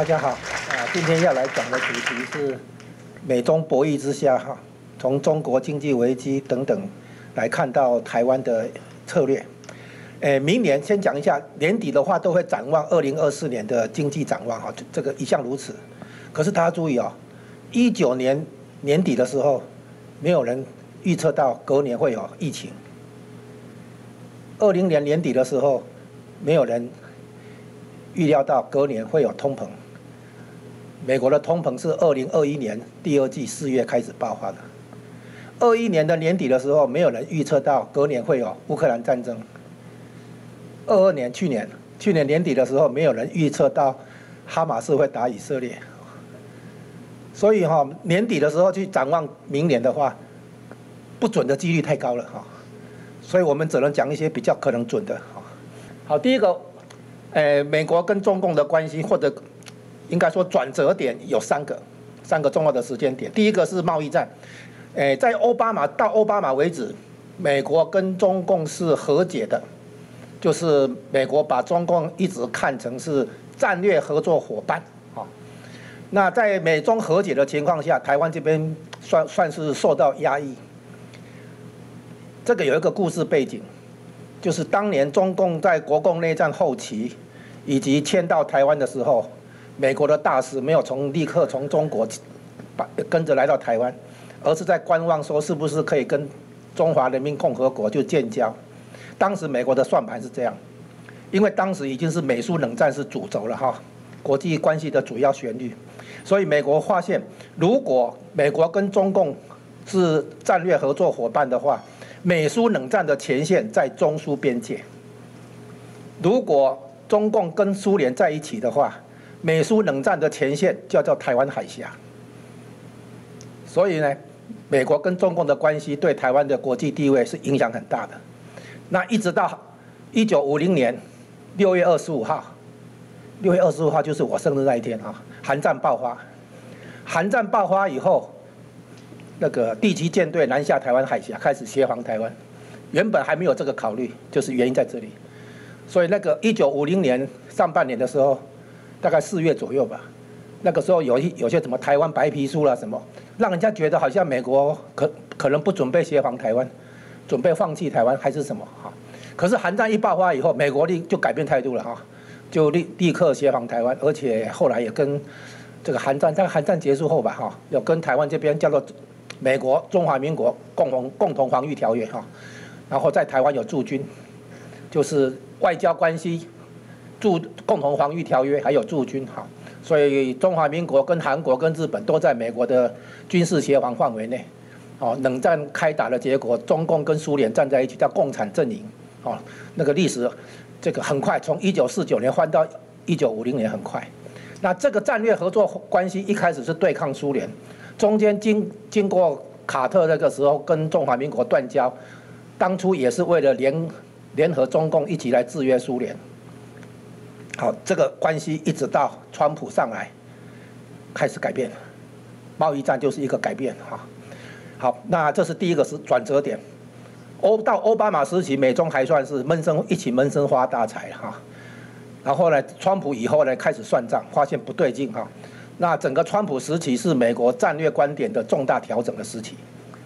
大家好，啊，今天要来讲的主题是美中博弈之下哈，从中国经济危机等等来看到台湾的策略。诶，明年先讲一下，年底的话都会展望二零二四年的经济展望哈，这个一向如此。可是大家注意哦，一九年年底的时候，没有人预测到隔年会有疫情；二零年年底的时候，没有人。预料到隔年会有通膨，美国的通膨是二零二一年第二季四月开始爆发的。二一年的年底的时候，没有人预测到隔年会有乌克兰战争。二二年去年去年年底的时候，没有人预测到哈马斯会打以色列。所以哈年底的时候去展望明年的话，不准的几率太高了哈。所以我们只能讲一些比较可能准的。好，好，第一个。诶，美国跟中共的关系，或者应该说转折点有三个，三个重要的时间点。第一个是贸易战，诶，在奥巴马到奥巴马为止，美国跟中共是和解的，就是美国把中共一直看成是战略合作伙伴，啊，那在美中和解的情况下，台湾这边算算是受到压抑。这个有一个故事背景。就是当年中共在国共内战后期，以及迁到台湾的时候，美国的大使没有从立刻从中国把跟着来到台湾，而是在观望，说是不是可以跟中华人民共和国就建交。当时美国的算盘是这样，因为当时已经是美苏冷战是主轴了哈，国际关系的主要旋律，所以美国发现，如果美国跟中共是战略合作伙伴的话。美苏冷战的前线在中苏边界。如果中共跟苏联在一起的话，美苏冷战的前线叫叫台湾海峡。所以呢，美国跟中共的关系对台湾的国际地位是影响很大的。那一直到一九五零年六月二十五号，六月二十五号就是我生日那一天啊，韩战爆发。韩战爆发以后。那个第七舰队南下台湾海峡，开始协防台湾。原本还没有这个考虑，就是原因在这里。所以那个一九五零年上半年的时候，大概四月左右吧，那个时候有一有些什么台湾白皮书啦什么，让人家觉得好像美国可可能不准备协防台湾，准备放弃台湾还是什么哈。可是韩战一爆发以后，美国立就改变态度了哈，就立立刻协防台湾，而且后来也跟这个韩战在韩战结束后吧哈，要跟台湾这边叫做。美国中华民国共同共同防御条约哈，然后在台湾有驻军，就是外交关系驻共同防御条约还有驻军哈，所以中华民国跟韩国跟日本都在美国的军事协防范围内，哦，冷战开打的结果，中共跟苏联站在一起叫共产阵营，哦，那个历史这个很快从一九四九年换到一九五零年很快，那这个战略合作关系一开始是对抗苏联。中间经经过卡特那个时候跟中华民国断交，当初也是为了联联合中共一起来制约苏联。好，这个关系一直到川普上来开始改变，贸易战就是一个改变哈。好，那这是第一个是转折点。欧到奥巴马时期，美中还算是闷声一起闷声发大财哈。然后呢，川普以后呢开始算账，发现不对劲哈。那整个川普时期是美国战略观点的重大调整的时期，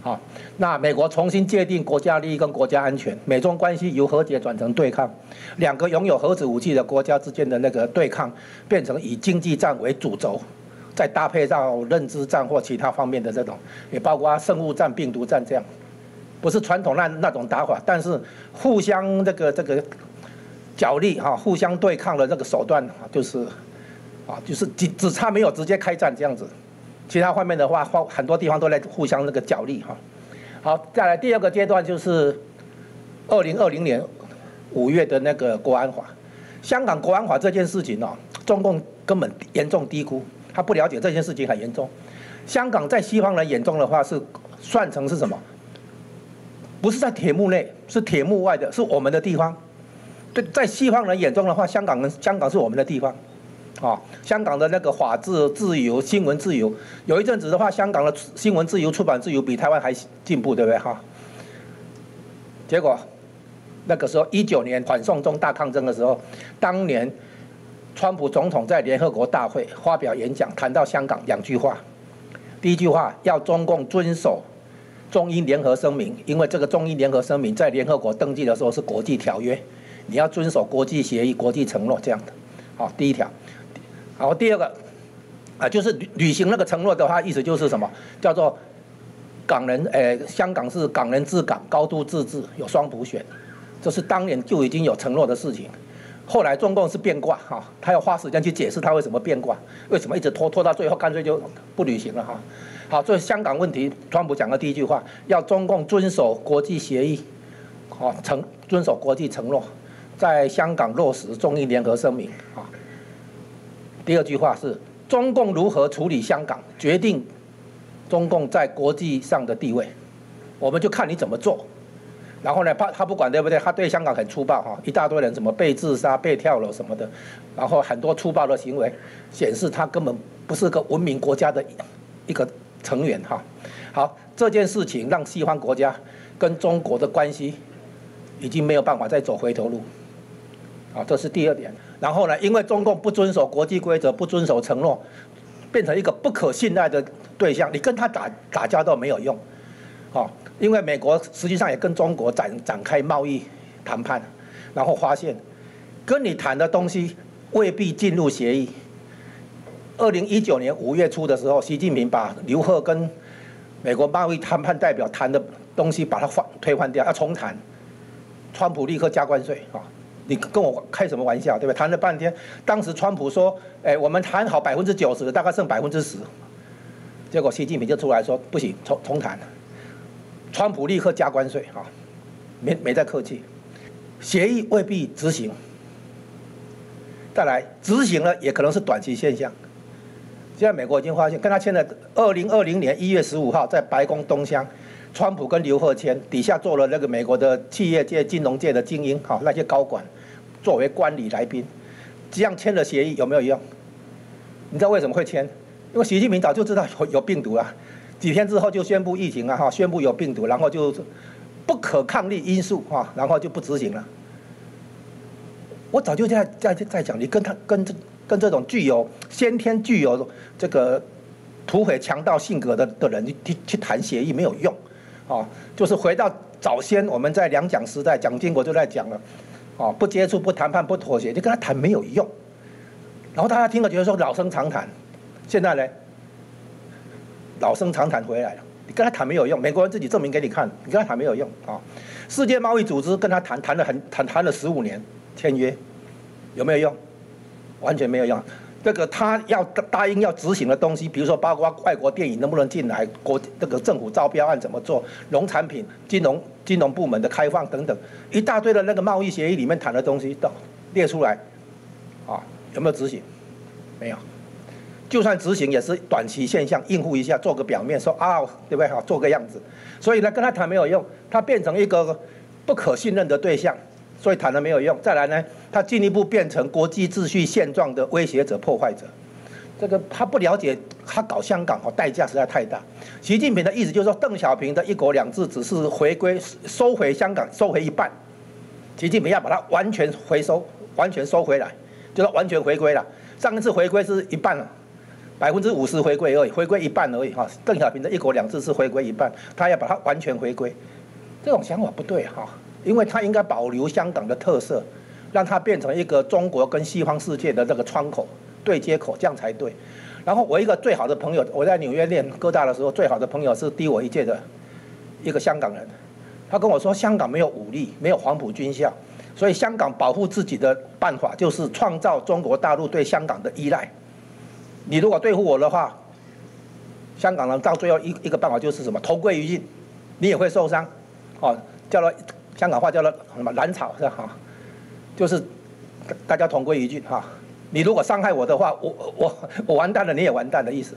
好，那美国重新界定国家利益跟国家安全，美中关系由和解转成对抗，两个拥有核子武器的国家之间的那个对抗变成以经济战为主轴，再搭配到认知战或其他方面的这种，也包括生物战、病毒战这样，不是传统那那种打法，但是互相这个这个角力哈，互相对抗的这个手段就是。啊，就是只只差没有直接开战这样子，其他方面的话，很很多地方都在互相那个角力哈。好，再来第二个阶段就是二零二零年五月的那个国安法，香港国安法这件事情哦，中共根本严重低估，他不了解这件事情很严重。香港在西方人眼中的话是算成是什么？不是在铁幕内，是铁幕外的，是我们的地方。对，在西方人眼中的话，香港人香港是我们的地方。啊，香港的那个法治自由、新闻自由，有一阵子的话，香港的新闻自由、出版自由比台湾还进步，对不对？哈。结果那个时候，一九年反送中大抗争的时候，当年川普总统在联合国大会发表演讲，谈到香港两句话。第一句话要中共遵守中英联合声明，因为这个中英联合声明在联合国登记的时候是国际条约，你要遵守国际协议、国际承诺这样的。好，第一条。好，第二个啊，就是履履行那个承诺的话，意思就是什么？叫做港人，诶，香港是港人治港、高度自治、有双普选，这是当年就已经有承诺的事情。后来中共是变卦哈，他要花时间去解释他为什么变卦，为什么一直拖拖到最后，干脆就不履行了哈。好，这香港问题，川普讲的第一句话，要中共遵守国际协议，好承遵守国际承诺，在香港落实中英联合声明啊。第二句话是中共如何处理香港，决定中共在国际上的地位，我们就看你怎么做。然后呢，他他不管对不对？他对香港很粗暴哈，一大堆人怎么被自杀、被跳楼什么的，然后很多粗暴的行为，显示他根本不是个文明国家的一个成员哈。好，这件事情让西方国家跟中国的关系已经没有办法再走回头路，啊，这是第二点。然后呢，因为中共不遵守国际规则、不遵守承诺，变成一个不可信赖的对象，你跟他打打交道没有用，啊。因为美国实际上也跟中国展展开贸易谈判，然后发现跟你谈的东西未必进入协议。二零一九年五月初的时候，习近平把刘鹤跟美国贸易谈判代表谈的东西把它换推换掉，要重谈。川普立刻加关税啊！你跟我开什么玩笑，对不对？谈了半天，当时川普说：“哎，我们谈好百分之九十，大概剩百分之十。”结果习近平就出来说：“不行，重重谈。”川普立刻加关税啊，没没再客气，协议未必执行。再来执行了也可能是短期现象。现在美国已经发现，跟他签的二零二零年一月十五号在白宫东厢，川普跟刘鹤签，底下做了那个美国的企业界、金融界的精英，哈，那些高管作为观礼来宾，这样签了协议有没有用？你知道为什么会签？因为习近平早就知道有有病毒啊。几天之后就宣布疫情啊哈，宣布有病毒，然后就不可抗力因素哈，然后就不执行了。我早就在在在讲，你跟他跟这跟这种具有先天具有这个土匪强盗性格的的人去去谈协议没有用，啊，就是回到早先我们在两蒋时代，蒋经国就在讲了，哦，不接触、不谈判、不妥协，就跟他谈没有用。然后大家听了觉得说老生常谈，现在呢？老生常谈回来了，你跟他谈没有用，美国人自己证明给你看，你跟他谈没有用啊！世界贸易组织跟他谈谈了很谈谈了十五年签约，有没有用？完全没有用。这个他要答应要执行的东西，比如说包括外国电影能不能进来，国这个政府招标案怎么做，农产品、金融金融部门的开放等等，一大堆的那个贸易协议里面谈的东西都列出来，啊，有没有执行？没有。就算执行也是短期现象，应付一下，做个表面，说啊，对不对？好，做个样子。所以呢，跟他谈没有用，他变成一个不可信任的对象，所以谈了没有用。再来呢，他进一步变成国际秩序现状的威胁者、破坏者。这个他不了解，他搞香港哦，代价实在太大。习近平的意思就是说，邓小平的一国两制只是回归收回香港，收回一半。习近平要把它完全回收，完全收回来，就说完全回归了。上一次回归是一半了。百分之五十回归而已，回归一半而已哈。邓小平的一国两制是回归一半，他要把它完全回归，这种想法不对哈，因为他应该保留香港的特色，让它变成一个中国跟西方世界的这个窗口对接口，这样才对。然后我一个最好的朋友，我在纽约念哥大的时候，最好的朋友是低我一届的一个香港人，他跟我说，香港没有武力，没有黄埔军校，所以香港保护自己的办法就是创造中国大陆对香港的依赖。你如果对付我的话，香港人到最后一一个办法就是什么？同归于尽，你也会受伤，哦，叫做香港话叫做什么？蓝草是吧？哈，就是大家同归于尽哈。你如果伤害我的话，我我我完蛋了，你也完蛋的意思，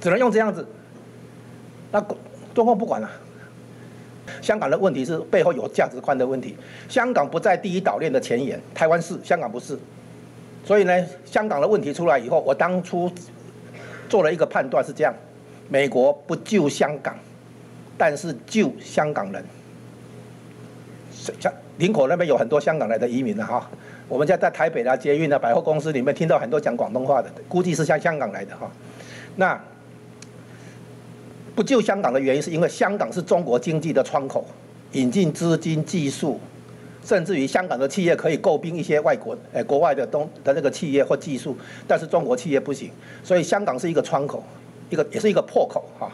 只能用这样子。那中共不管了，香港的问题是背后有价值观的问题。香港不在第一岛链的前沿，台湾是，香港不是。所以呢，香港的问题出来以后，我当初做了一个判断是这样：美国不救香港，但是救香港人。像林口那边有很多香港来的移民的哈，我们家在台北的捷运的百货公司里面听到很多讲广东话的，估计是像香港来的哈。那不救香港的原因，是因为香港是中国经济的窗口，引进资金、技术，甚至于香港的企业可以诟病一些外国、诶国外的东的那个企业或技术，但是中国企业不行，所以香港是一个窗口，一个也是一个破口哈。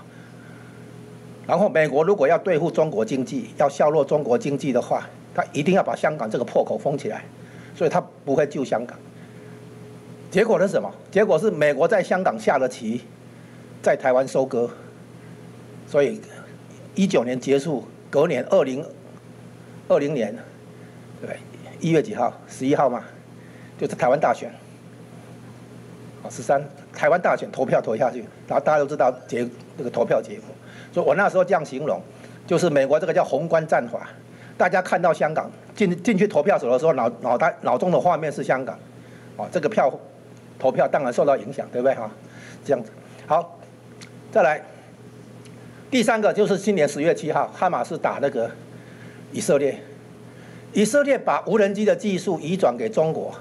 然后美国如果要对付中国经济，要削弱中国经济的话，他一定要把香港这个破口封起来，所以他不会救香港。结果是什么？结果是美国在香港下了棋，在台湾收割。所以，一九年结束，隔年二零二零年，对，一月几号？十一号嘛，就是台湾大选。啊，十三，台湾大选投票投下去，然后大家都知道结这个投票结果。所以我那时候这样形容，就是美国这个叫宏观战法，大家看到香港进进去投票所的时候，脑脑袋脑中的画面是香港，啊，这个票投票当然受到影响，对不对哈？这样子，好，再来。第三个就是今年十月七号，哈马斯打那个以色列，以色列把无人机的技术移转给中国，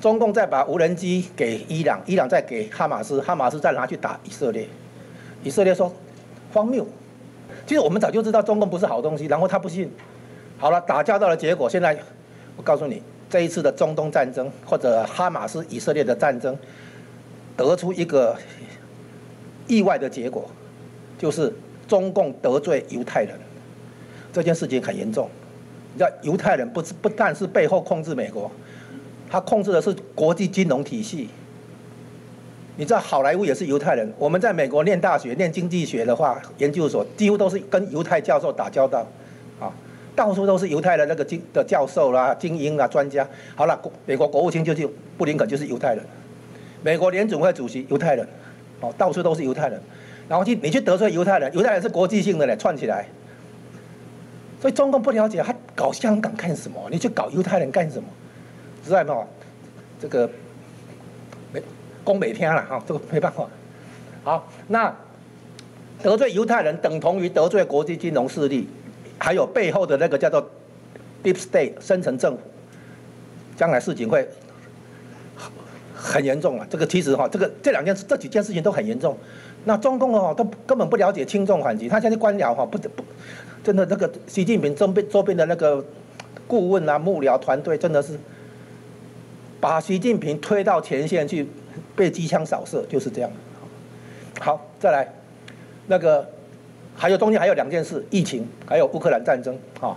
中共再把无人机给伊朗，伊朗再给哈马斯，哈马斯再拿去打以色列，以色列说荒谬。其实我们早就知道中共不是好东西，然后他不信。好了，打架到了结果，现在我告诉你，这一次的中东战争或者哈马斯以色列的战争，得出一个意外的结果，就是。中共得罪犹太人这件事情很严重。你知道犹太人不是不但是背后控制美国，他控制的是国际金融体系。你知道好莱坞也是犹太人。我们在美国念大学念经济学的话，研究所几乎都是跟犹太教授打交道，啊，到处都是犹太的那个经的教授啦、精英啦、专家。好了，美国国务卿就是布林肯就是犹太人，美国联总会主席犹太人，哦，到处都是犹太人。然后去你去得罪犹太人，犹太人是国际性的嘞，串起来。所以中共不了解，他搞香港干什么？你去搞犹太人干什么？知道吗？这个攻美天了哈，这个没办法。好，那得罪犹太人等同于得罪国际金融势力，还有背后的那个叫做 Deep State 深层政府，将来事情会很严重啊。这个其实哈，这个这两件这几件事情都很严重。那中共哦，都根本不了解轻重缓急。他现在官僚哈，不不，真的那个习近平周边周边的那个顾问啊、幕僚团队，真的是把习近平推到前线去被机枪扫射，就是这样。好，再来，那个还有中间还有两件事：疫情，还有乌克兰战争。哈，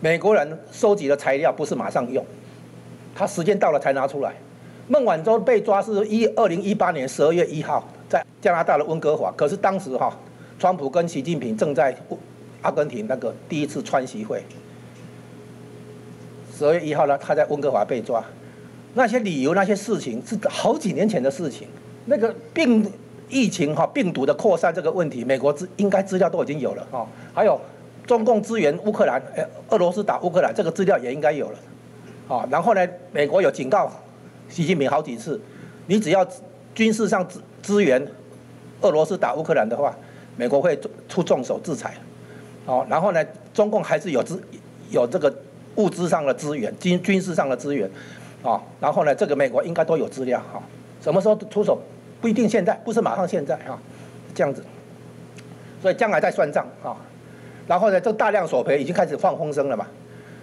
美国人收集的材料不是马上用，他时间到了才拿出来。孟晚舟被抓是一二零一八年十二月一号。在加拿大的温哥华，可是当时哈，川普跟习近平正在阿根廷那个第一次川习会。十二月一号呢，他在温哥华被抓，那些理由、那些事情是好几年前的事情。那个病疫情哈，病毒的扩散这个问题，美国资应该资料都已经有了哈。还有中共支援乌克兰，哎，俄罗斯打乌克兰这个资料也应该有了。啊，然后呢，美国有警告习近平好几次，你只要军事上支支援俄罗斯打乌克兰的话，美国会出重手制裁，哦，然后呢，中共还是有资有这个物资上的资源、军军事上的资源，啊，然后呢，这个美国应该都有资料，哈，什么时候出手不一定现在，不是马上现在，哈，这样子，所以将来再算账，啊，然后呢，这大量索赔已经开始放风声了嘛，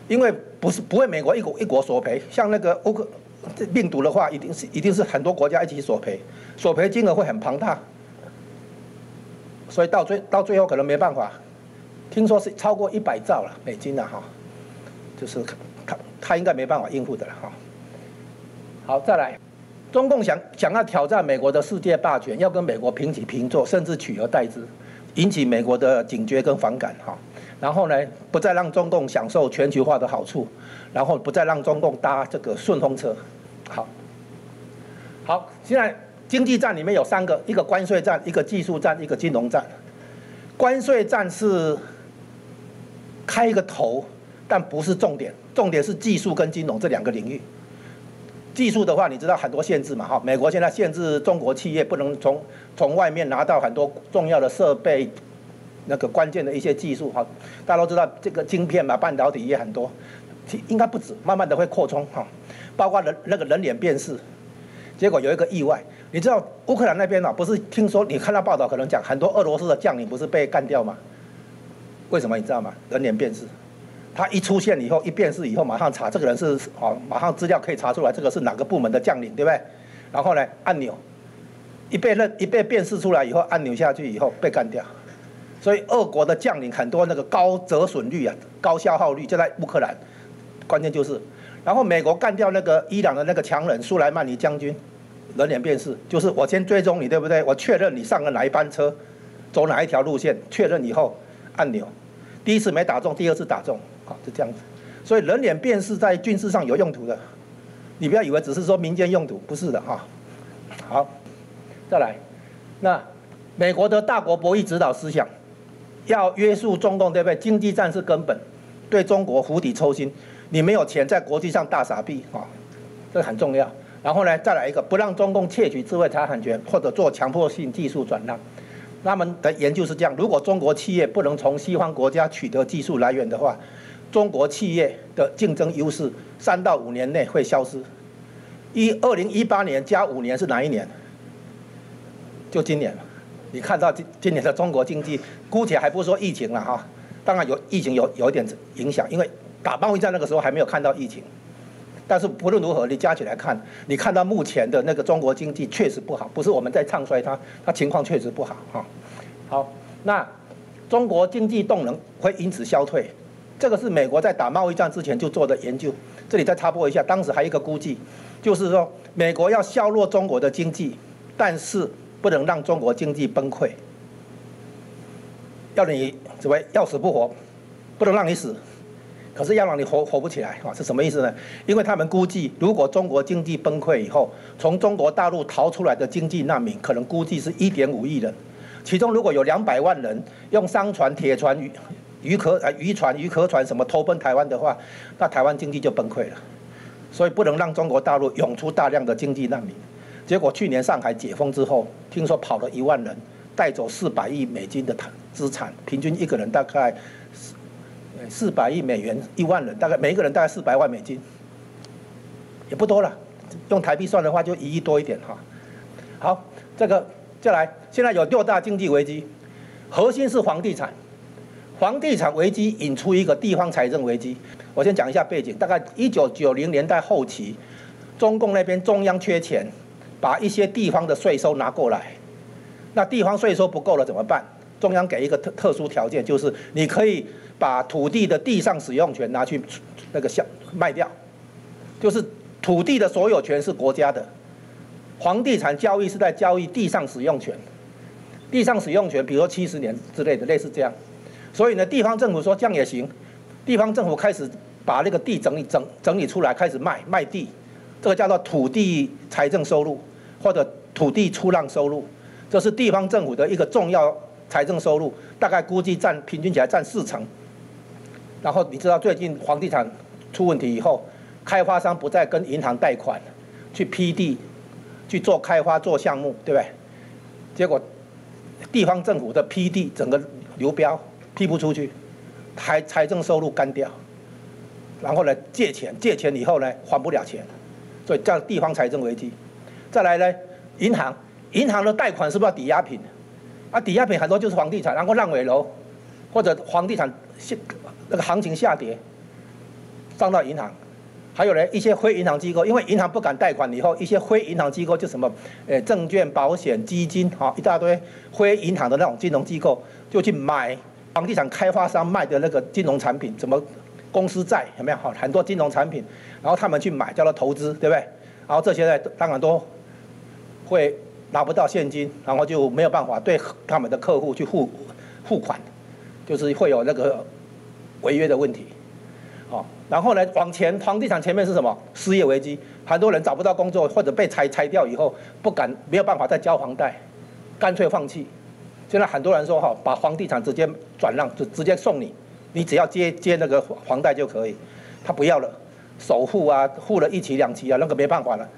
因为不是不会美国一国一国索赔，像那个乌克。这病毒的话，一定是一定是很多国家一起索赔，索赔金额会很庞大，所以到最到最后可能没办法。听说是超过一百兆了美金了哈，就是他他应该没办法应付的了哈。好，再来，中共想想要挑战美国的世界霸权，要跟美国平起平坐，甚至取而代之，引起美国的警觉跟反感哈。然后呢，不再让中共享受全球化的好处，然后不再让中共搭这个顺风车。好，好，现在经济战里面有三个：一个关税战，一个技术战，一个金融战。关税战是开一个头，但不是重点，重点是技术跟金融这两个领域。技术的话，你知道很多限制嘛？哈，美国现在限制中国企业不能从从外面拿到很多重要的设备。那个关键的一些技术哈，大家都知道这个晶片嘛，半导体也很多，应该不止，慢慢的会扩充哈，包括人那个人脸辨识，结果有一个意外，你知道乌克兰那边啊，不是听说你看到报道可能讲很多俄罗斯的将领不是被干掉吗？为什么你知道吗？人脸辨识，他一出现以后一辨识以后马上查这个人是哦，马上资料可以查出来这个是哪个部门的将领，对不对？然后呢，按钮一被认一被辨识出来以后，按钮下去以后被干掉。所以，俄国的将领很多那个高折损率啊，高消耗率就在乌克兰。关键就是，然后美国干掉那个伊朗的那个强人苏莱曼尼将军，人脸辨识，就是我先追踪你，对不对？我确认你上了哪一班车，走哪一条路线，确认以后按钮，第一次没打中，第二次打中，好，就这样子。所以人脸辨识在军事上有用途的，你不要以为只是说民间用途，不是的哈。好，再来，那美国的大国博弈指导思想。要约束中共，对不对？经济战是根本，对中国釜底抽薪。你没有钱，在国际上大傻逼啊，这个很重要。然后呢，再来一个，不让中共窃取智慧财产权，或者做强迫性技术转让。他们的研究是这样：如果中国企业不能从西方国家取得技术来源的话，中国企业的竞争优势三到五年内会消失。一二零一八年加五年是哪一年？就今年。你看到今今年的中国经济，姑且还不说疫情了哈，当然有疫情有有一点影响，因为打贸易战那个时候还没有看到疫情，但是不论如何，你加起来看，你看到目前的那个中国经济确实不好，不是我们在唱衰它，它情况确实不好哈。好，那中国经济动能会因此消退，这个是美国在打贸易战之前就做的研究，这里再插播一下，当时还有一个估计，就是说美国要削弱中国的经济，但是。不能让中国经济崩溃，要你怎么要死不活，不能让你死，可是要让你活活不起来啊？是什么意思呢？因为他们估计，如果中国经济崩溃以后，从中国大陆逃出来的经济难民，可能估计是一点五亿人，其中如果有两百万人用商船、铁船、渔壳、啊渔船、渔壳船什么偷奔台湾的话，那台湾经济就崩溃了。所以不能让中国大陆涌出大量的经济难民。结果去年上海解封之后，听说跑了一万人，带走四百亿美金的资产，平均一个人大概四四百亿美元，一万人大概每一个人大概四百万美金，也不多了，用台币算的话就一亿多一点哈。好，这个再来，现在有六大经济危机，核心是房地产，房地产危机引出一个地方财政危机。我先讲一下背景，大概一九九零年代后期，中共那边中央缺钱。把一些地方的税收拿过来，那地方税收不够了怎么办？中央给一个特特殊条件，就是你可以把土地的地上使用权拿去那个销卖掉，就是土地的所有权是国家的，房地产交易是在交易地上使用权，地上使用权，比如说七十年之类的，类似这样。所以呢，地方政府说这样也行，地方政府开始把那个地整理整整理出来，开始卖卖地，这个叫做土地财政收入。或者土地出让收入，这是地方政府的一个重要财政收入，大概估计占平均起来占四成。然后你知道最近房地产出问题以后，开发商不再跟银行贷款去批地去做开发做项目，对不对？结果地方政府的批地整个流标批不出去，财财政收入干掉。然后呢借钱借钱以后呢还不了钱，所以叫地方财政危机。再来呢，银行银行的贷款是不是要抵押品？啊，抵押品很多就是房地产，然后烂尾楼，或者房地产下那个行情下跌，上到银行。还有呢，一些非银行机构，因为银行不敢贷款，以后一些非银行机构就什么，诶，证券、保险、基金，哈，一大堆非银行的那种金融机构，就去买房地产开发商卖的那个金融产品，怎么公司债有没有？好，很多金融产品，然后他们去买，叫做投资，对不对？然后这些呢，当然都。会拿不到现金，然后就没有办法对他们的客户去付付款，就是会有那个违约的问题。好，然后呢，往前房地产前面是什么？失业危机，很多人找不到工作，或者被拆拆掉以后不敢没有办法再交房贷，干脆放弃。现在很多人说哈，把房地产直接转让，就直接送你，你只要接接那个房贷就可以。他不要了，首付啊，付了一期两期啊，那个没办法了，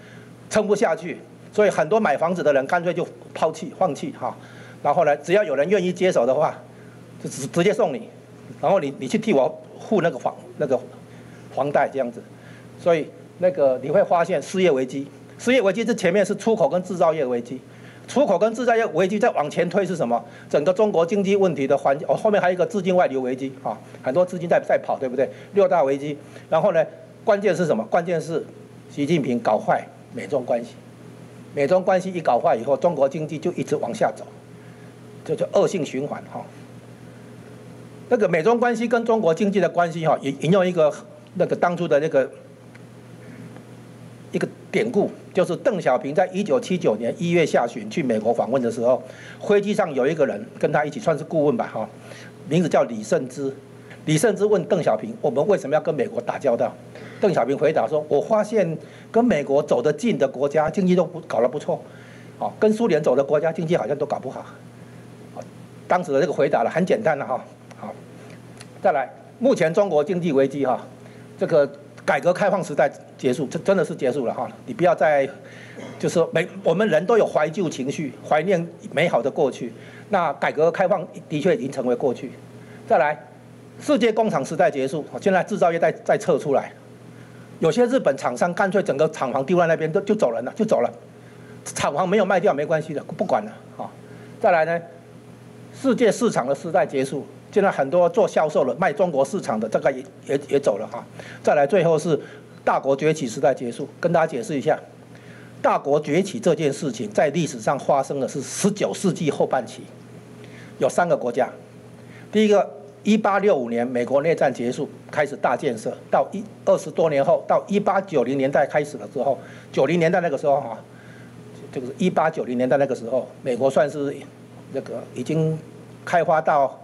撑不下去。所以很多买房子的人干脆就抛弃放弃哈，然后呢，只要有人愿意接手的话，就直直接送你，然后你你去替我付那个房那个房贷这样子，所以那个你会发现失业危机，失业危机这前面是出口跟制造业危机，出口跟制造业危机再往前推是什么？整个中国经济问题的环，哦，后面还有一个资金外流危机啊，很多资金在在跑，对不对？六大危机，然后呢，关键是什么？关键是习近平搞坏美中关系，美中关系一搞坏以后，中国经济就一直往下走，这叫恶性循环哈。那个美中关系跟中国经济的关系哈，引引用一个那个当初的那个一个典故，就是邓小平在一九七九年一月下旬去美国访问的时候，飞机上有一个人跟他一起算是顾问吧哈，名字叫李胜之。李胜之问邓小平：“我们为什么要跟美国打交道？”邓小平回答说：“我发现跟美国走得近的国家经济都不搞得不错，哦，跟苏联走的国家经济好像都搞不好。”当时的这个回答了很简单了哈。好再来，目前中国经济危机哈，这个改革开放时代结束，这真的是结束了哈。你不要再，就是每我们人都有怀旧情绪，怀念美好的过去。那改革开放的确已经成为过去。再来，世界工厂时代结束，现在制造业在在撤出来，有些日本厂商干脆整个厂房丢在那边，都就走人了，就走了。厂房没有卖掉没关系的，不管了啊。再来呢，世界市场的时代结束。现在很多做销售的、卖中国市场的，这个也也也走了哈。再来，最后是大国崛起时代结束。跟大家解释一下，大国崛起这件事情在历史上发生的是十九世纪后半期，有三个国家。第一个，一八六五年美国内战结束，开始大建设，到一二十多年后，到一八九零年代开始了之后，九零年代那个时候哈，就是一八九零年代那个时候，美国算是那个已经开发到。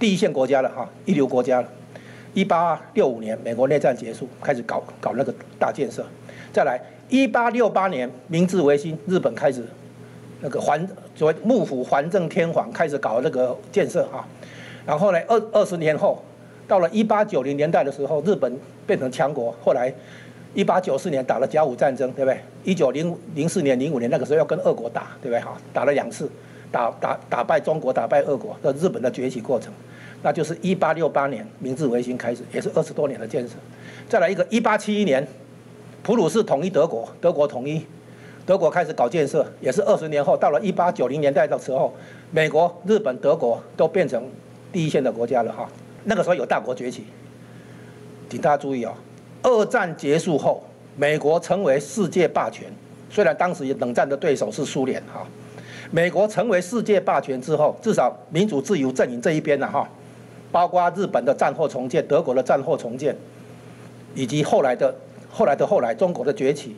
第一线国家了哈，一流国家了。一八六五年，美国内战结束，开始搞搞那个大建设。再来，一八六八年，明治维新，日本开始那个还所谓幕府还政天皇开始搞那个建设哈。然后呢，二二十年后，到了一八九零年代的时候，日本变成强国。后来一八九四年打了甲午战争，对不对？一九零零四年、零五年那个时候要跟俄国打，对不对？哈，打了两次，打打打败中国，打败俄国，的日本的崛起过程。那就是一八六八年明治维新开始，也是二十多年的建设。再来一个一八七一年，普鲁士统一德国，德国统一，德国开始搞建设，也是二十年后。到了一八九零年代的时候，美国、日本、德国都变成第一线的国家了哈。那个时候有大国崛起，请大家注意哦。二战结束后，美国成为世界霸权，虽然当时冷战的对手是苏联哈。美国成为世界霸权之后，至少民主自由阵营这一边呢哈。包括日本的战后重建、德国的战后重建，以及后来的、后来的、后来中国的崛起，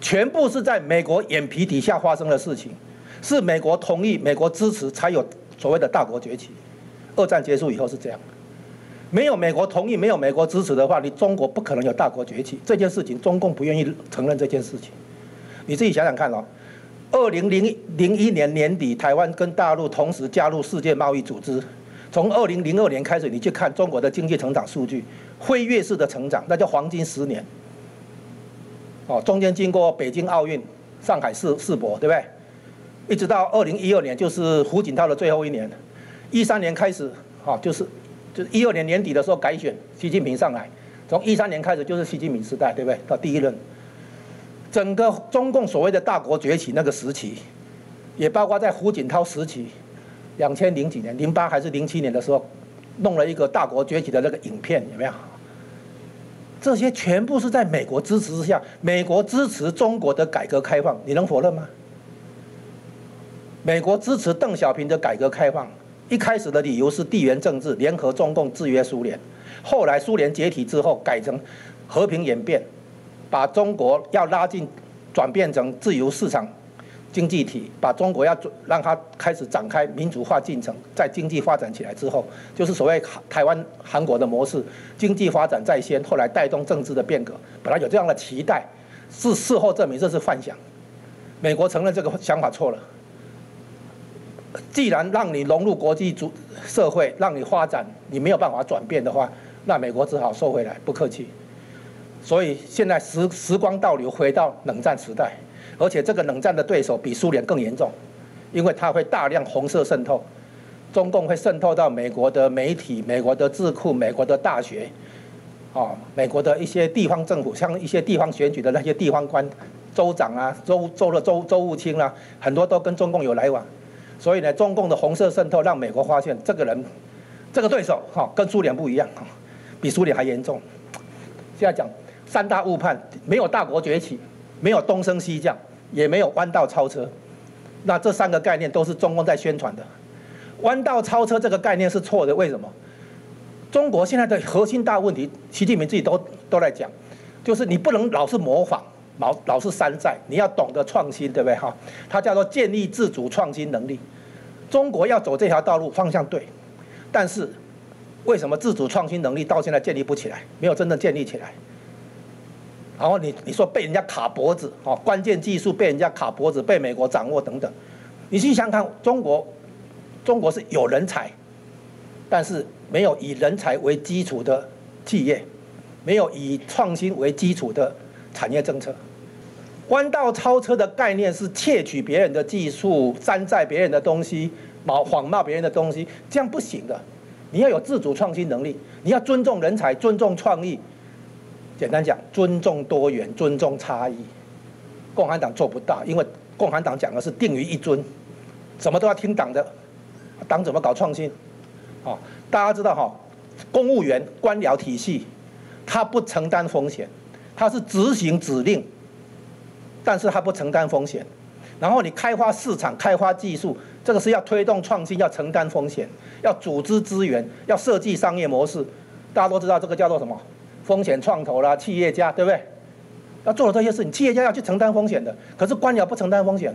全部是在美国眼皮底下发生的事情，是美国同意、美国支持才有所谓的大国崛起。二战结束以后是这样，没有美国同意、没有美国支持的话，你中国不可能有大国崛起。这件事情，中共不愿意承认这件事情。你自己想想看哦，二零零零一年年底，台湾跟大陆同时加入世界贸易组织。从二零零二年开始，你去看中国的经济成长数据，飞跃式的成长，那叫黄金十年。哦，中间经过北京奥运、上海世世博，对不对？一直到二零一二年，就是胡锦涛的最后一年。一三年开始，哦，就是就是一二年年底的时候改选，习近平上来。从一三年开始就是习近平时代，对不对？到第一任，整个中共所谓的大国崛起那个时期，也包括在胡锦涛时期。两千零几年，零八还是零七年的时候，弄了一个大国崛起的那个影片，有没有？这些全部是在美国支持之下，美国支持中国的改革开放，你能否认吗？美国支持邓小平的改革开放，一开始的理由是地缘政治，联合中共制约苏联。后来苏联解体之后，改成和平演变，把中国要拉进，转变成自由市场。经济体把中国要让它开始展开民主化进程，在经济发展起来之后，就是所谓台湾、韩国的模式，经济发展在先，后来带动政治的变革。本来有这样的期待，是事后证明这是幻想。美国承认这个想法错了。既然让你融入国际主社会，让你发展，你没有办法转变的话，那美国只好收回来，不客气。所以现在时时光倒流，回到冷战时代。而且这个冷战的对手比苏联更严重，因为它会大量红色渗透，中共会渗透到美国的媒体、美国的智库、美国的大学，哦，美国的一些地方政府，像一些地方选举的那些地方官、州长啊、州州的州州务卿啦，很多都跟中共有来往。所以呢，中共的红色渗透让美国发现这个人，这个对手哈，跟苏联不一样哈，比苏联还严重。现在讲三大误判，没有大国崛起，没有东升西降，也没有弯道超车。那这三个概念都是中共在宣传的。弯道超车这个概念是错的，为什么？中国现在的核心大问题，习近平自己都都在讲，就是你不能老是模仿，老老是山寨，你要懂得创新，对不对？哈，它叫做建立自主创新能力。中国要走这条道路方向对，但是为什么自主创新能力到现在建立不起来？没有真正建立起来。然后你你说被人家卡脖子，哦，关键技术被人家卡脖子，被美国掌握等等，你去想看中国，中国是有人才，但是没有以人才为基础的企业，没有以创新为基础的产业政策。弯道超车的概念是窃取别人的技术，山寨别人的东西，冒谎冒别人的东西，这样不行的。你要有自主创新能力，你要尊重人才，尊重创意。简单讲，尊重多元，尊重差异。共产党做不到，因为共产党讲的是定于一尊，什么都要听党的，党怎么搞创新？啊，大家知道哈，公务员官僚体系，他不承担风险，他是执行指令，但是他不承担风险。然后你开发市场、开发技术，这个是要推动创新，要承担风险，要组织资源，要设计商业模式。大家都知道这个叫做什么？风险创投啦，企业家对不对？要做的这些事情，企业家要去承担风险的。可是官僚不承担风险，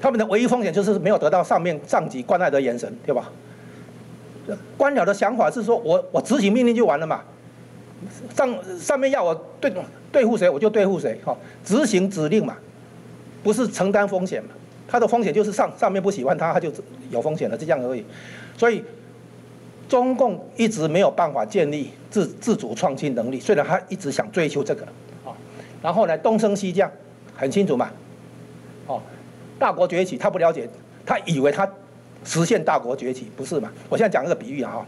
他们的唯一风险就是没有得到上面上级关爱的眼神，对吧？官僚的想法是说我我执行命令就完了嘛，上上面要我对对付谁我就对付谁，哈，执行指令嘛，不是承担风险嘛？他的风险就是上上面不喜欢他，他就有风险了，就这样而已。所以。中共一直没有办法建立自自主创新能力，虽然他一直想追求这个，啊，然后呢东升西降，很清楚嘛，哦，大国崛起他不了解，他以为他实现大国崛起不是嘛？我现在讲一个比喻啊，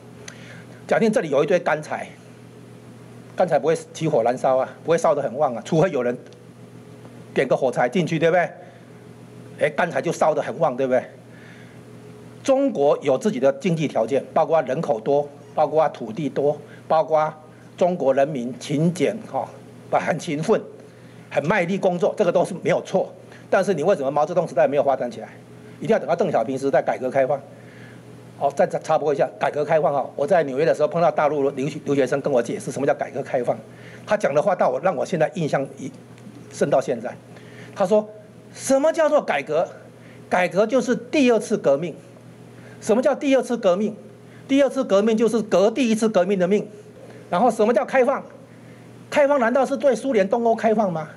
假定这里有一堆干柴，干柴不会起火燃烧啊，不会烧得很旺啊，除非有人点个火柴进去，对不对？哎，干柴就烧得很旺，对不对？中国有自己的经济条件，包括人口多，包括土地多，包括中国人民勤俭哈，很勤奋，很卖力工作，这个都是没有错。但是你为什么毛泽东时代没有发展起来？一定要等到邓小平时代改革开放。哦，再插播一下，改革开放哈，我在纽约的时候碰到大陆留留学生跟我解释什么叫改革开放，他讲的话到我让我现在印象一深到现在。他说什么叫做改革？改革就是第二次革命。什么叫第二次革命？第二次革命就是革第一次革命的命。然后什么叫开放？开放难道是对苏联东欧开放吗？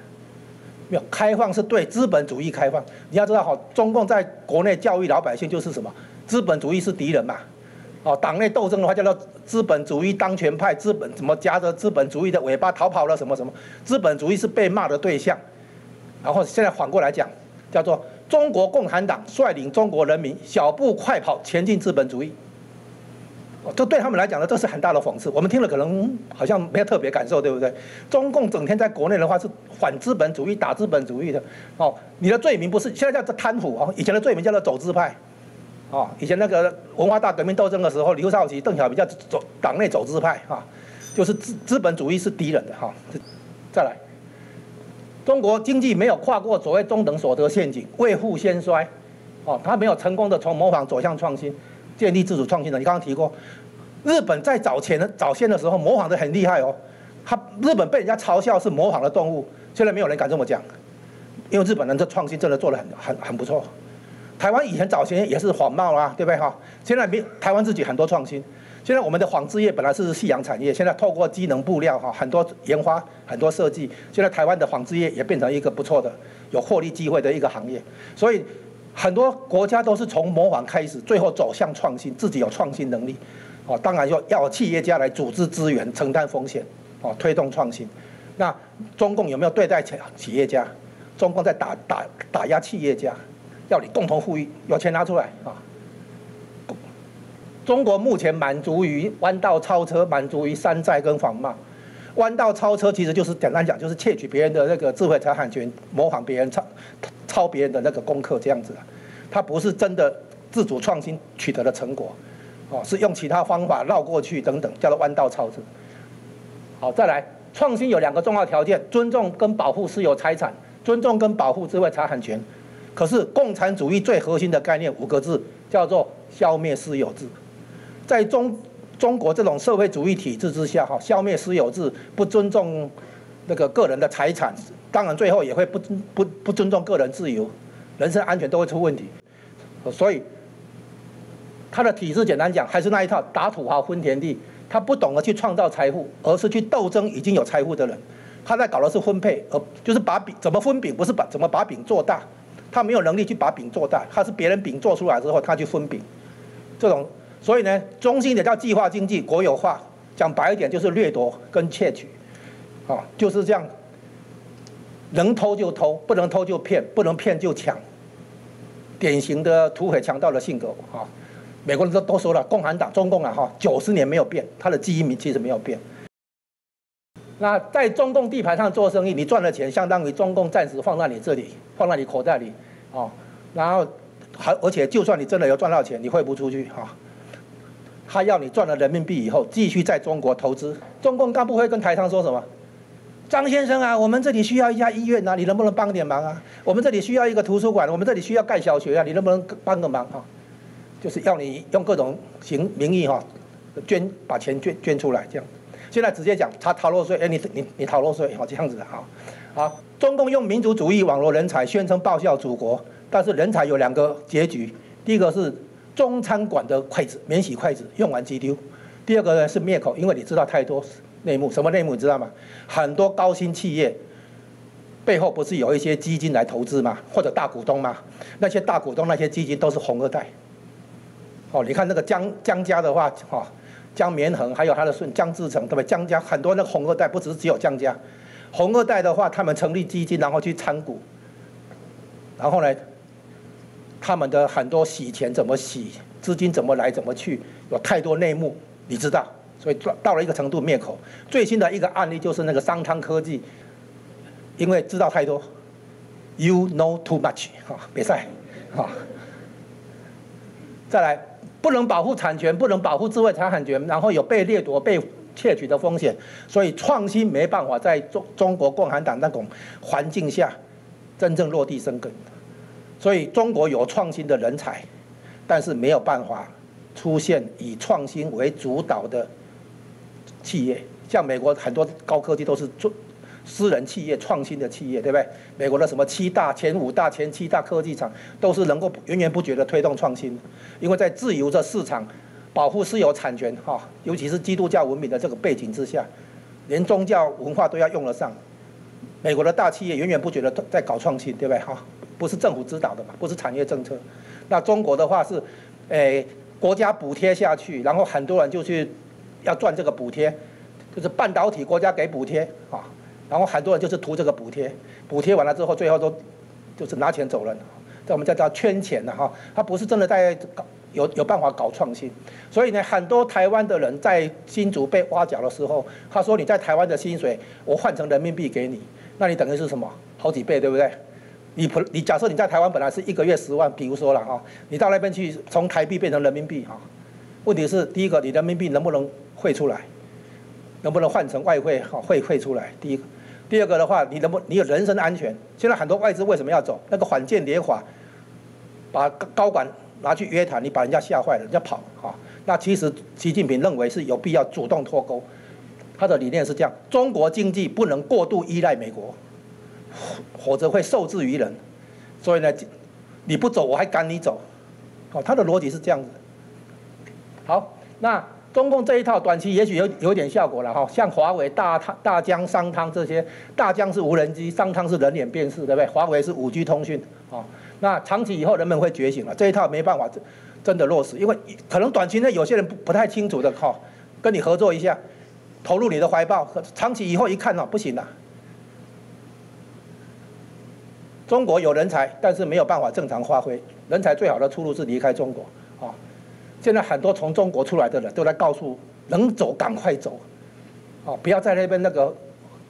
没有，开放是对资本主义开放。你要知道，哈，中共在国内教育老百姓就是什么？资本主义是敌人嘛？哦，党内斗争的话叫做资本主义当权派，资本怎么夹着资本主义的尾巴逃跑了？什么什么？资本主义是被骂的对象。然后现在反过来讲，叫做。中国共产党率领中国人民小步快跑前进资本主义，这对他们来讲呢，这是很大的讽刺。我们听了可能好像没有特别感受，对不对？中共整天在国内的话是反资本主义、打资本主义的。哦，你的罪名不是现在叫做贪腐哦，以前的罪名叫做走资派。哦，以前那个文化大革命斗争的时候，刘少奇、邓小平叫走党内走资派哈，就是资资本主义是敌人的哈。再来。中国经济没有跨过所谓中等所得陷阱，未富先衰，哦，它没有成功的从模仿走向创新，建立自主创新的。你刚刚提过，日本在早前的早先的时候模仿的很厉害哦，他日本被人家嘲笑是模仿的动物，现在没有人敢这么讲，因为日本人的创新真的做的很很很不错。台湾以前早先也是仿冒啊，对不对哈？现在没台湾自己很多创新。现在我们的纺织业本来是夕阳产业，现在透过机能布料哈，很多研发、很多设计，现在台湾的纺织业也变成一个不错的、有获利机会的一个行业。所以很多国家都是从模仿开始，最后走向创新，自己有创新能力。哦，当然要要企业家来组织资源、承担风险，哦，推动创新。那中共有没有对待企企业家？中共在打打打压企业家，要你共同富裕，有钱拿出来啊！中国目前满足于弯道超车，满足于山寨跟仿冒。弯道超车其实就是简单讲，就是窃取别人的那个智慧财产权，模仿别人抄抄别人的那个功课这样子的。它不是真的自主创新取得的成果，哦，是用其他方法绕过去等等，叫做弯道超车。好，再来，创新有两个重要条件：尊重跟保护私有财产，尊重跟保护智慧财产权。可是共产主义最核心的概念五个字，叫做消灭私有制。在中中国这种社会主义体制之下，哈，消灭私有制，不尊重那个个人的财产，当然最后也会不不不尊重个人自由，人身安全都会出问题。所以，他的体制简单讲还是那一套，打土豪分田地。他不懂得去创造财富，而是去斗争已经有财富的人。他在搞的是分配，而就是把饼怎么分饼，不是把怎么把饼做大。他没有能力去把饼做大，他是别人饼做出来之后，他去分饼。这种，所以呢，中心的叫计划经济、国有化，讲白一点就是掠夺跟窃取，啊，就是这样，能偷就偷，不能偷就骗，不能骗就抢。典型的土匪强盗的性格啊，美国人都都说了，共产党中共啊哈，九十年没有变，他的基因其实没有变。那在中共地盘上做生意，你赚的钱相当于中共暂时放在你这里，放在你口袋里，哦，然后还而且就算你真的有赚到钱，你汇不出去哈，他要你赚了人民币以后继续在中国投资。中共干部会跟台商说什么？张先生啊，我们这里需要一家医院啊，你能不能帮点忙啊？我们这里需要一个图书馆，我们这里需要盖小学啊，你能不能帮个忙啊？就是要你用各种行名义哈，捐把钱捐捐出来这样。现在直接讲他逃漏税，哎，你你你逃漏税，好这样子的哈。好，中共用民族主义网络人才，宣称报效祖国，但是人才有两个结局，第一个是中餐馆的筷子免洗筷子用完即丢，第二个呢是灭口，因为你知道太多。内幕什么内幕你知道吗？很多高新企业背后不是有一些基金来投资吗？或者大股东吗？那些大股东那些基金都是红二代。哦，你看那个江江家的话，哈，江绵恒还有他的孙江志成，对不对？江家很多那个红二代，不只只有江家。红二代的话，他们成立基金，然后去参股，然后呢，他们的很多洗钱怎么洗，资金怎么来怎么去，有太多内幕，你知道？所以到了一个程度灭口。最新的一个案例就是那个商汤科技，因为知道太多，you know too much，哈，别赛，哈。再来，不能保护产权，不能保护智慧财产权，然后有被掠夺、被窃取的风险，所以创新没办法在中中国共产党那种环境下真正落地生根。所以中国有创新的人才，但是没有办法出现以创新为主导的。企业像美国很多高科技都是做私人企业创新的企业，对不对？美国的什么七大、前五大、前七大科技厂都是能够源源不绝的推动创新，因为在自由的市场、保护私有产权哈，尤其是基督教文明的这个背景之下，连宗教文化都要用得上。美国的大企业源源不绝的在搞创新，对不对？哈，不是政府指导的嘛，不是产业政策。那中国的话是，诶，国家补贴下去，然后很多人就去。要赚这个补贴，就是半导体国家给补贴啊，然后很多人就是图这个补贴，补贴完了之后，最后都就是拿钱走人，这我们叫叫圈钱的哈，他不是真的在搞有有办法搞创新，所以呢，很多台湾的人在新竹被挖角的时候，他说你在台湾的薪水我换成人民币给你，那你等于是什么？好几倍，对不对？你不你假设你在台湾本来是一个月十万，比如说了哈，你到那边去从台币变成人民币哈，问题是第一个你人民币能不能？汇出来，能不能换成外汇？好，汇汇出来。第一个，第二个的话，你能不能你有人身安全？现在很多外资为什么要走？那个反间谍法，把高管拿去约谈，你把人家吓坏了，人家跑。啊，那其实习近平认为是有必要主动脱钩。他的理念是这样：中国经济不能过度依赖美国，否则会受制于人。所以呢，你不走，我还赶你走。好，他的逻辑是这样子。好，那。中共这一套短期也许有有点效果了哈，像华为、大汤、大疆、商汤这些，大疆是无人机，商汤是人脸辨识，对不对？华为是五 G 通讯，哦，那长期以后人们会觉醒了，这一套没办法真真的落实，因为可能短期内有些人不不太清楚的哈，跟你合作一下，投入你的怀抱，长期以后一看哦，不行了。中国有人才，但是没有办法正常发挥，人才最好的出路是离开中国，现在很多从中国出来的人都在告诉，能走赶快走，哦，不要在那边那个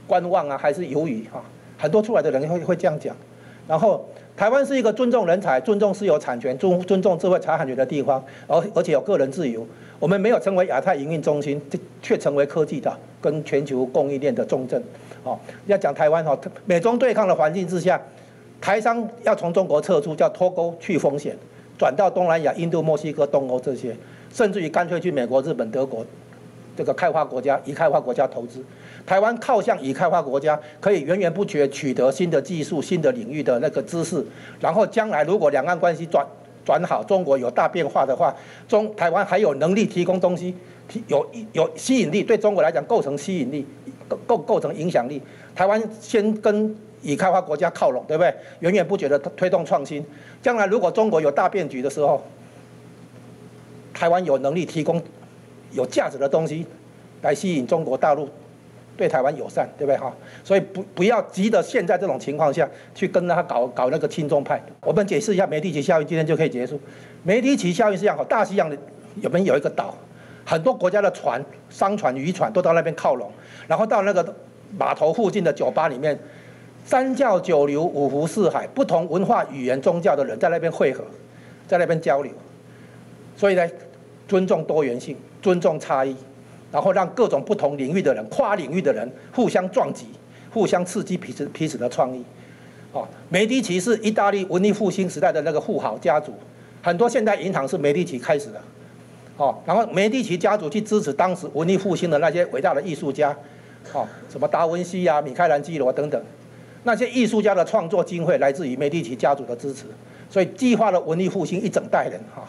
观望啊，还是犹豫哈。很多出来的人会会这样讲。然后，台湾是一个尊重人才、尊重私有产权、尊尊重智慧财产权的地方，而而且有个人自由。我们没有成为亚太营运中心，却成为科技的跟全球供应链的重镇。哦，要讲台湾哈，美中对抗的环境之下，台商要从中国撤出，叫脱钩去风险，转到东南亚、印度、墨西哥、东欧这些，甚至于干脆去美国、日本、德国这个开发国家、已开发国家投资。台湾靠向已开发国家，可以源源不绝取得新的技术、新的领域的那个知识，然后将来如果两岸关系转。转好，中国有大变化的话，中台湾还有能力提供东西，提有有吸引力，对中国来讲构成吸引力，构构构成影响力。台湾先跟以开发国家靠拢，对不对？源源不绝的推动创新。将来如果中国有大变局的时候，台湾有能力提供有价值的东西，来吸引中国大陆。对台湾友善，对不对哈？所以不不要急着现在这种情况下去跟他搞搞那个亲中派。我们解释一下梅蒂奇效应，今天就可以结束。梅蒂奇效应是这样：大西洋的有没有一个岛？很多国家的船、商船、渔船都到那边靠拢，然后到那个码头附近的酒吧里面，三教九流、五湖四海，不同文化、语言、宗教的人在那边汇合，在那边交流。所以呢，尊重多元性，尊重差异。然后让各种不同领域的人、跨领域的人互相撞击、互相刺激彼此彼此的创意。哦，梅迪奇是意大利文艺复兴时代的那个富豪家族，很多现代银行是梅迪奇开始的。哦，然后梅迪奇家族去支持当时文艺复兴的那些伟大的艺术家，哦，什么达文西啊、米开朗基罗等等，那些艺术家的创作经费来自于梅迪奇家族的支持，所以激发了文艺复兴一整代人哈。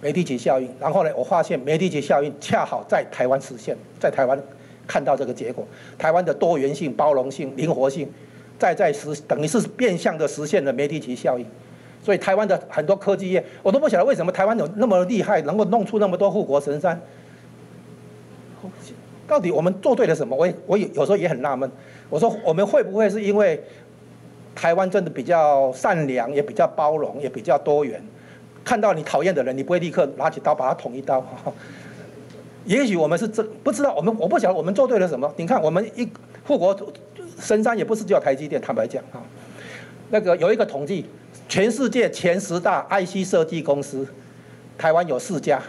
梅蒂奇效应，然后呢，我发现梅蒂奇效应恰好在台湾实现，在台湾看到这个结果，台湾的多元性、包容性、灵活性，在在实等于是变相的实现了梅蒂奇效应，所以台湾的很多科技业，我都不晓得为什么台湾有那么厉害，能够弄出那么多护国神山，到底我们做对了什么？我也我有有时候也很纳闷，我说我们会不会是因为台湾真的比较善良，也比较包容，也比较多元？看到你讨厌的人，你不会立刻拿起刀把他捅一刀。也许我们是真不知道，我们我不晓得我们做对了什么。你看，我们一护国深山也不是只有台积电，坦白讲啊，那个有一个统计，全世界前十大 IC 设计公司，台湾有四家。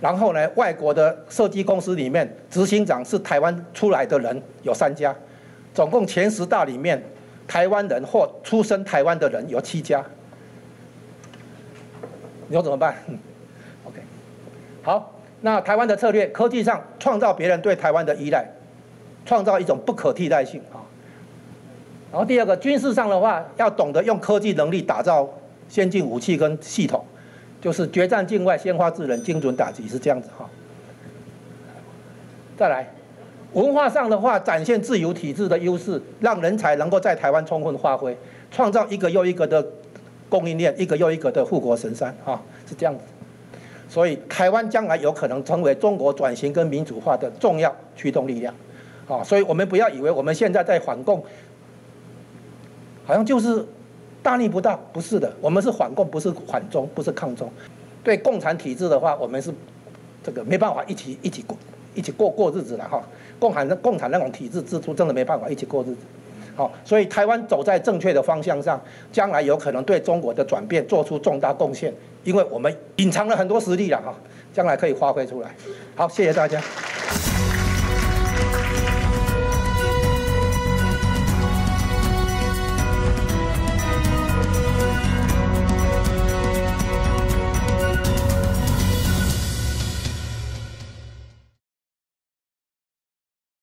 然后呢，外国的设计公司里面，执行长是台湾出来的人有三家，总共前十大里面，台湾人或出生台湾的人有七家。你说怎么办？OK，好，那台湾的策略，科技上创造别人对台湾的依赖，创造一种不可替代性啊。然后第二个，军事上的话，要懂得用科技能力打造先进武器跟系统，就是决战境外，先发制人，精准打击是这样子哈。再来，文化上的话，展现自由体制的优势，让人才能够在台湾充分发挥，创造一个又一个的。供应链一个又一个的护国神山啊，是这样子，所以台湾将来有可能成为中国转型跟民主化的重要驱动力量，啊，所以我们不要以为我们现在在反共，好像就是大逆不道，不是的，我们是反共，不是反中，不是抗中。对共产体制的话，我们是这个没办法一起一起过一起过过日子了哈。共产的共产那种体制制度真的没办法一起过日子。好，所以台湾走在正确的方向上，将来有可能对中国的转变做出重大贡献，因为我们隐藏了很多实力了哈，将来可以发挥出来。好，谢谢大家。